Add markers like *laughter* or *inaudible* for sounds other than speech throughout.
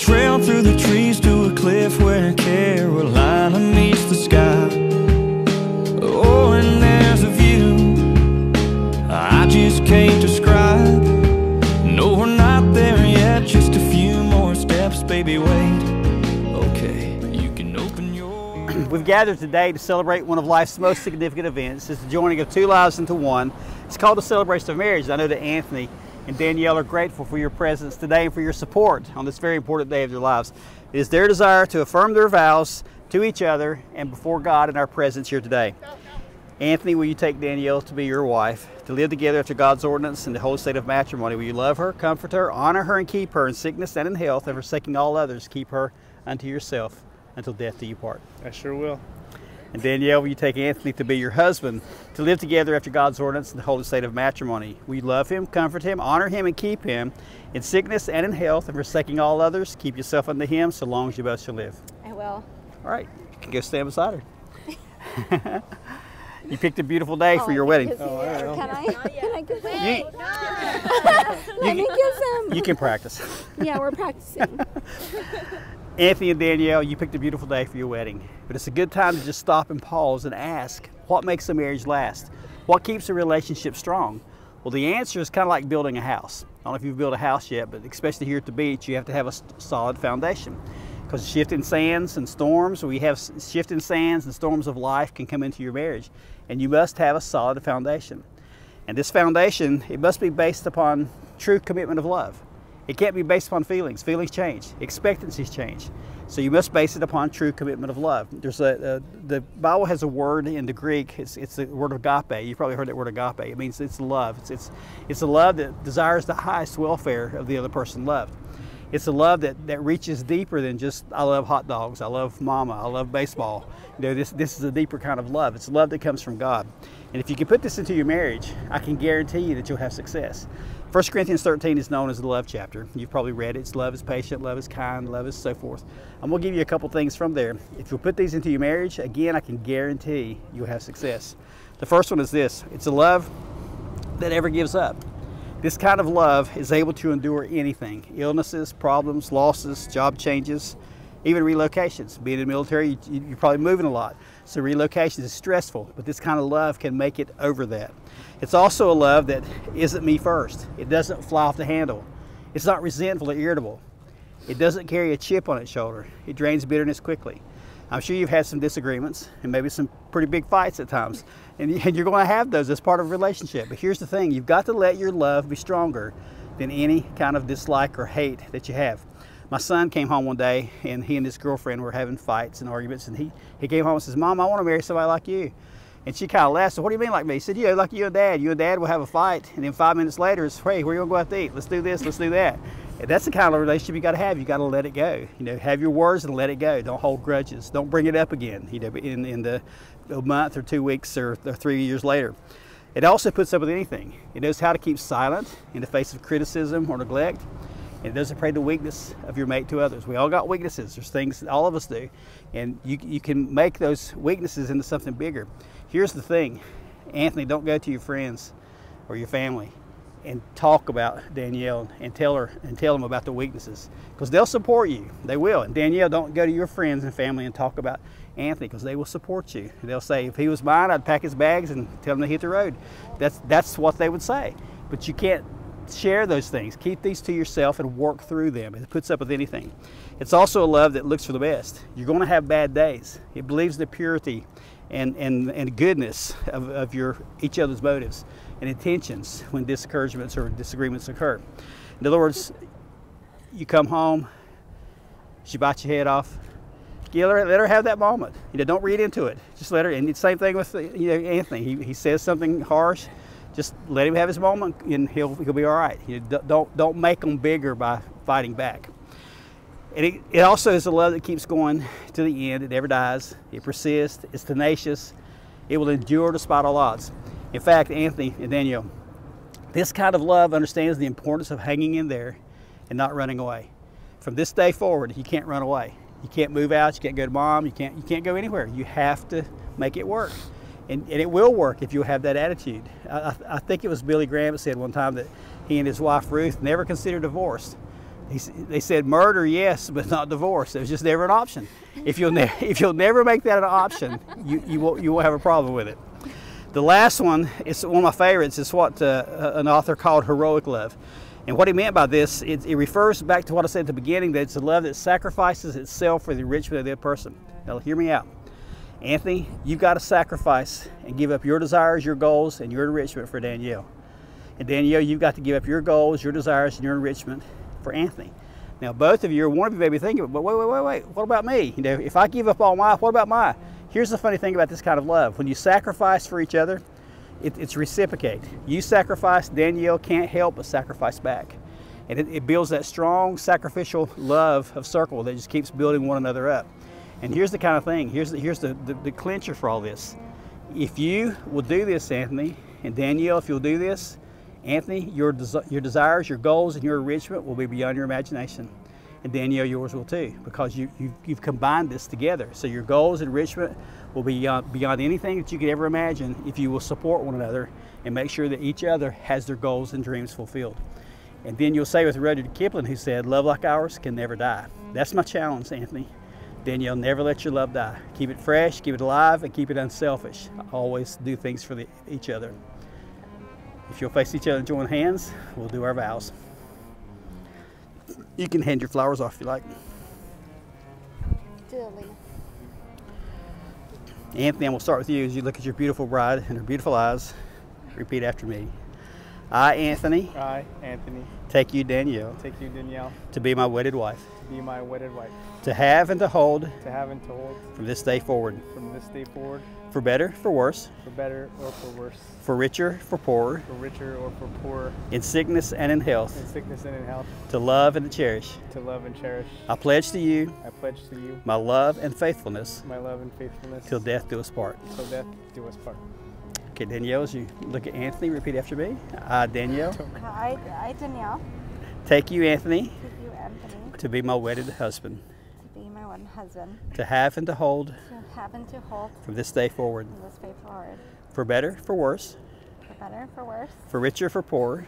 trail through the trees to a cliff where Carolina meets the sky. Oh, and there's a view I just can't describe. No, we're not there yet, just a few more steps, baby. Wait, okay, you can open your. *clears throat* We've gathered today to celebrate one of life's most significant events. It's the joining of two lives into one. It's called the celebration of marriage. I know that Anthony and Danielle are grateful for your presence today and for your support on this very important day of their lives. It is their desire to affirm their vows to each other and before God in our presence here today. Anthony, will you take Danielle to be your wife, to live together after God's ordinance in the holy state of matrimony? Will you love her, comfort her, honor her, and keep her in sickness and in health, and forsaking all others, keep her unto yourself until death do you part? I sure will. And Danielle, will you take Anthony to be your husband, to live together after God's ordinance in the holy state of matrimony? We love him, comfort him, honor him, and keep him in sickness and in health, and forsaking all others, keep yourself unto him so long as you both shall live? I will. All right, you can go stand beside her. *laughs* you picked a beautiful day for Oh, your wedding. can Oh, I him. Can I? Can I kiss him? You, *laughs* Let me kiss him. you can practice. Yeah, we're practicing. *laughs* Anthony and Danielle, you picked a beautiful day for your wedding, but it's a good time to just stop and pause and ask what makes a marriage last? What keeps a relationship strong? Well, the answer is kind of like building a house. I don't know if you've built a house yet, but especially here at the beach, you have to have a solid foundation because shifting sands and storms, we have shifting sands and storms of life can come into your marriage, and you must have a solid foundation. And this foundation, it must be based upon true commitment of love. It can't be based upon feelings. Feelings change. Expectancies change. So you must base it upon true commitment of love. There's a, a the Bible has a word in the Greek. It's, it's the word agape. You've probably heard that word agape. It means it's love. It's it's it's a love that desires the highest welfare of the other person loved. It's a love that, that reaches deeper than just I love hot dogs, I love mama, I love baseball. You know, this this is a deeper kind of love. It's love that comes from God. And if you can put this into your marriage, I can guarantee you that you'll have success. 1 Corinthians 13 is known as the love chapter. You've probably read it. It's love is patient, love is kind, love is so forth. I'm going to give you a couple things from there. If you'll put these into your marriage, again, I can guarantee you'll have success. The first one is this it's a love that ever gives up. This kind of love is able to endure anything illnesses, problems, losses, job changes, even relocations. Being in the military, you- you're probably moving a lot. So relocation is stressful, but this kind of love can make it over that. It's also a love that isn't me first. It doesn't fly off the handle. It's not resentful or irritable. It doesn't carry a chip on its shoulder. It drains bitterness quickly. I'm sure you've had some disagreements and maybe some pretty big fights at times. And *laughs* you're going to have those as part of a relationship. But here's the thing you've got to let your love be stronger than any kind of dislike or hate that you have. My son came home one day and he and his girlfriend were having fights and arguments. And he, he came home and says, Mom, I want to marry somebody like you. And she kind of laughed. So, what do you mean like me? He said, Yeah, like you and dad. You and dad will have a fight. And then five minutes later, it's, Hey, where you going to go out to eat? Let's do this, let's do that. And that's the kind of relationship you got to have. You got to let it go. You know, have your words and let it go. Don't hold grudges. Don't bring it up again. You know, in in the a month or two weeks or, or three years later. It also puts up with anything. It knows how to keep silent in the face of criticism or neglect. And it doesn't pray the weakness of your mate to others. We all got weaknesses. There's things all of us do, and you you can make those weaknesses into something bigger. Here's the thing, Anthony. Don't go to your friends or your family and talk about Danielle and tell her and tell them about the weaknesses because they'll support you. They will. And Danielle, don't go to your friends and family and talk about Anthony because they will support you. They'll say, if he was mine, I'd pack his bags and tell him to hit the road. That's that's what they would say. But you can't share those things. Keep these to yourself and work through them. It puts up with anything. It's also a love that looks for the best. You're going to have bad days. It believes the purity and, and, and goodness of, of your each other's motives and intentions when discouragements or disagreements occur. In other words, you come home, she bites your head off. You let her, let her have that moment. You know, don't read into it. Just let her. And the same thing with you know Anthony. He, he says something harsh. Just let him have his moment, and he'll he'll be all right. You know, don't don't make him bigger by fighting back. And it, it also is a love that keeps going to the end. It never dies. It persists. It's tenacious. It will endure despite all odds. In fact, Anthony and Danielle, this kind of love understands the importance of hanging in there and not running away. From this day forward, you can't run away. You can't move out. You can't go to mom. You can't. You can't go anywhere. You have to make it work, and, and it will work if you have that attitude. I, I, think it was Billy Graham that said one time that he and his wife Ruth never considered divorce. He They said murder, yes, but not divorce. It was just never an option. If you'll, ne- *laughs* if you'll never make that an option, you, you, won't, you won't have a problem with it. The last one is one of my favorites. It's what uh, an author called heroic love. And what he meant by this, it, it refers back to what I said at the beginning that it's a love that sacrifices itself for the enrichment of the other person. Now, hear me out. Anthony, you've got to sacrifice and give up your desires, your goals, and your enrichment for Danielle. And Danielle, you've got to give up your goals, your desires, and your enrichment for Anthony. Now, both of you, or one of you may be thinking, but wait, wait, wait, wait, what about me? You know, if I give up all my, what about my? Here's the funny thing about this kind of love. When you sacrifice for each other, it, it's reciprocate. You sacrifice, Danielle can't help but sacrifice back. And it, it builds that strong sacrificial love of circle that just keeps building one another up. And here's the kind of thing, here's the, here's the, the, the clincher for all this. If you will do this, Anthony, and Danielle, if you'll do this, Anthony, your, desi- your desires, your goals, and your enrichment will be beyond your imagination. And Danielle, yours will too, because you, you've, you've combined this together. So your goals and enrichment will be beyond, beyond anything that you could ever imagine if you will support one another and make sure that each other has their goals and dreams fulfilled. And then you'll say with Rudyard Kipling, who said, Love like ours can never die. That's my challenge, Anthony. Danielle, never let your love die. Keep it fresh, keep it alive, and keep it unselfish. Always do things for the, each other. If you'll face each other and join hands, we'll do our vows. You can hand your flowers off if you like. Dilly. Anthony, and we'll start with you as you look at your beautiful bride and her beautiful eyes. Repeat after me. I, Anthony, I, Anthony, take you, Danielle, take you, Danielle, to be my wedded wife, to be my wedded wife, to have and to hold to have and to hold. from this day forward, from this day forward, for better, for worse, for better or for worse, for richer, for poorer, for richer or for poorer, in sickness and in health, in sickness and in health, to love and to cherish. to love and cherish. I pledge to you I pledge to you my love and faithfulness my love and faithfulness till death do us part. till death do us part. Okay, Danielle, as you look at Anthony, repeat after me. I, Danielle, I, I, Danielle, take you, Anthony, take you, Anthony, to be my wedded husband, to be my one husband, to have and to hold to have and to hold from this day forward, from this day forward, for better, for worse, for better, for worse, for richer, for poorer,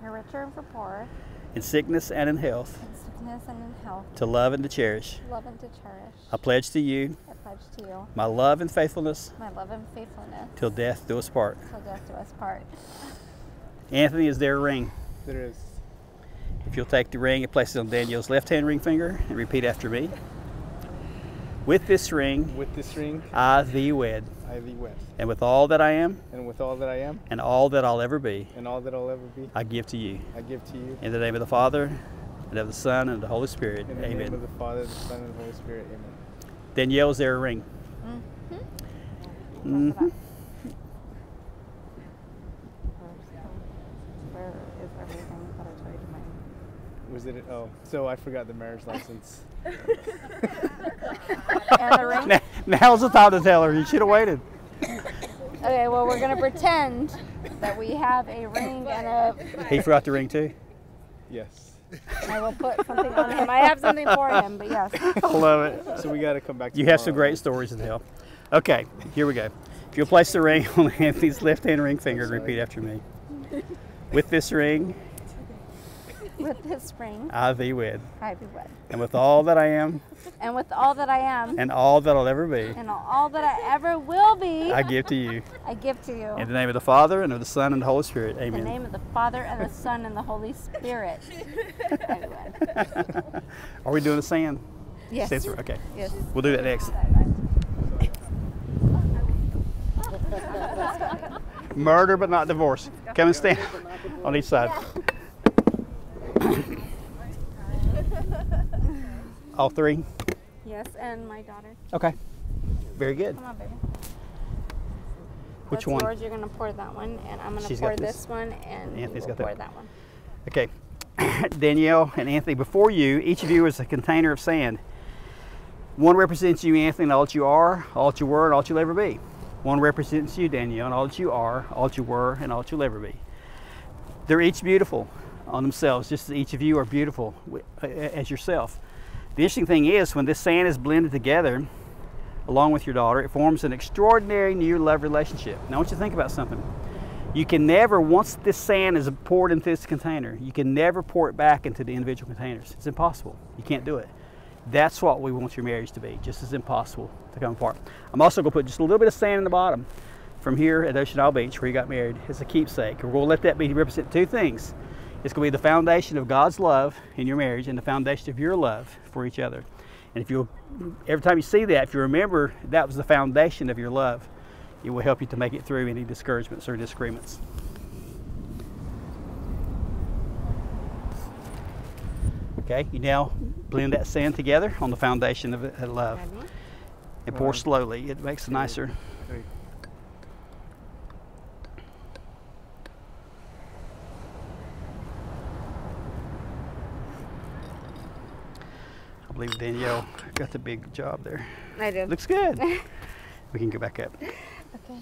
for richer and for poorer, in sickness and in health, in sickness and in health, to love and to cherish. love and to cherish. I pledge to you I pledge to you my love and faithfulness my love and faithfulness till death do us part. till death do us part. Anthony, is there a ring? There is. If you'll take the ring and place it on Danielle's left hand ring finger and repeat after me. With this ring, With this ring, I thee wed, I thee wed, and with all that I am and with all that I am, and all that I'll ever be, and all that I'll ever be, I give to you. I give to you. In the name of the Father, and of the Son, and of the Holy Spirit. In the name of the Father, the Son, and the Holy Spirit. Amen. Danielle, is there a ring? Mm-hmm. Mhm. Where is everything that I told you to bring? Was it? Oh, so I forgot the marriage license. *laughs* And the ring? Now, now's the time to tell her. You should have waited. Okay, well, we're gonna pretend that we have a ring and a. He forgot the ring too. Yes. I will put something on him. I have something for him, but yes. I *laughs* love it. So we got to come back. You have some great stories to tell. Okay, here we go. If you'll place the ring *laughs* on Anthony's left hand ring finger and repeat after me. With this ring, With this ring, I thee wed, I be wed. and with all that I am And with all that I am, and all that I'll ever be, and all that I ever will be, I give to you. I give to you. In the name of the Father, and of the Son, and the Holy Spirit. Amen. In the name of the Father, and the Son, and the Holy Spirit. *laughs* I be wed. Are we doing the sand? Yes. Censored? Okay. Yes. We'll do that next. *laughs* Murder but not divorce. Come and stand on each side. All three? Yes, and my daughter. Okay. Very good. Come on, baby. Which That's one? yours. You're gonna pour that one, and I'm gonna She's pour this. this. one, and Anthony's got that pour that one. Okay. *coughs* Danielle and Anthony, before you, each of you is a container of sand. One represents you, Anthony, and all that you are, all that you were, and all that you'll ever be. One represents you, Danielle, and all that you are, all that you were, and all that you'll ever be. They're each beautiful on themselves, just as each of you are beautiful uh, as yourself. The interesting thing is, when this sand is blended together, along with your daughter, it forms an extraordinary new love relationship. Now, I want you to think about something. You can never, once this sand is poured into this container, you can never pour it back into the individual containers. It's impossible. You can't do it. That's what we want your marriage to be, just as impossible to come apart. I'm also going to put just a little bit of sand in the bottom from here at Ocean Isle Beach where you got married as a keepsake. We're going to let that be represent two things. It's going to be the foundation of God's love in your marriage and the foundation of your love for each other. And if you, every time you see that, if you remember that was the foundation of your love, it will help you to make it through any discouragements or disagreements. Okay, you now blend that sand together on the foundation of love and pour slowly. It makes a nicer. Believe Danielle got the big job there. I did. Looks good. *laughs* we can go back up. Okay.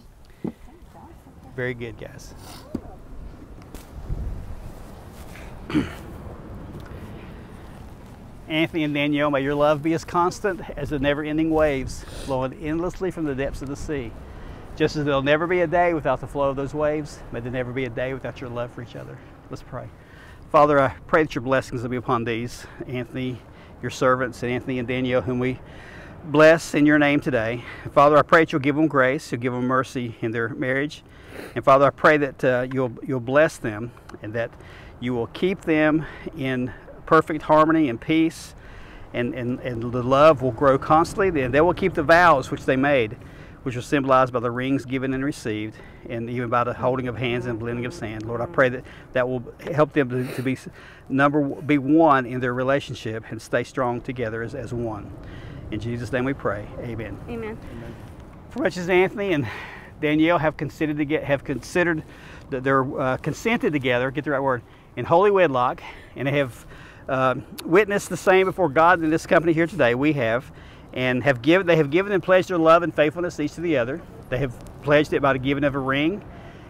Very good, guys. *clears throat* Anthony and Danielle, may your love be as constant as the never ending waves flowing endlessly from the depths of the sea. Just as there'll never be a day without the flow of those waves, may there never be a day without your love for each other. Let's pray. Father, I pray that your blessings will be upon these, Anthony, your servants, and Anthony and Danielle, whom we bless in your name today. Father, I pray that you'll give them grace, you'll give them mercy in their marriage. And Father, I pray that uh, you'll, you'll bless them and that you will keep them in perfect harmony and peace, and, and, and the love will grow constantly. And they will keep the vows which they made, which are symbolized by the rings given and received, and even by the holding of hands and blending of sand. Lord, I pray that that will help them to, to be number be one in their relationship and stay strong together as, as one. In Jesus' name we pray. Amen. Amen. For much as Anthony and Danielle have considered to get have considered that they're uh, consented together, get the right word, in holy wedlock, and they have uh, witnessed the same before God in this company here today. We have, and have given they have given and pledged their love and faithfulness each to the other. They have pledged it by the giving of a ring,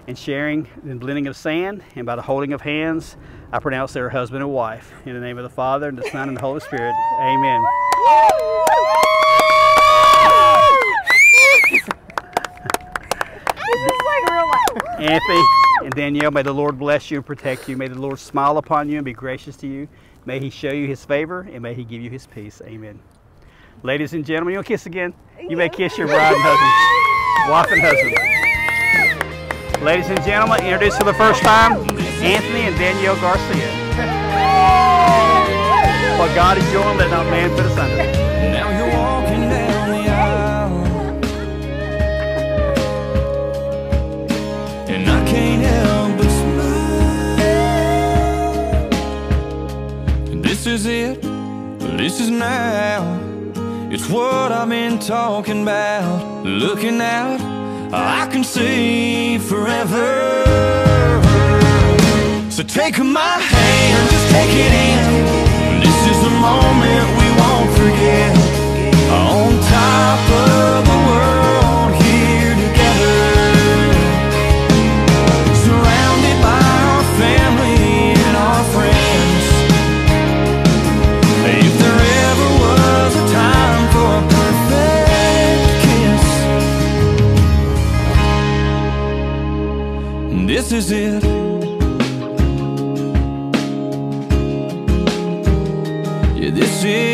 and sharing and blending of sand, and by the holding of hands. I pronounce they are husband and wife. In the name of the Father and the Son and the Holy Spirit. Amen. This is like real life. Anthony and Danielle, may the Lord bless you and protect you. May the Lord smile upon you and be gracious to you. May He show you His favor and may He give you His peace. Amen. Ladies and gentlemen, you'll kiss again? You may kiss your bride and husband, wife and husband. Ladies and gentlemen, introduced for the first time, Anthony and Danielle Garcia. What God is joined, let not man put asunder. Now you're walking down the aisle And I can't help but smile And This is it, this is now It's what I've been talking about. Looking out, I can see forever. So take my hand, just take it in. This is the moment we won't forget this is it. Yeah, this is.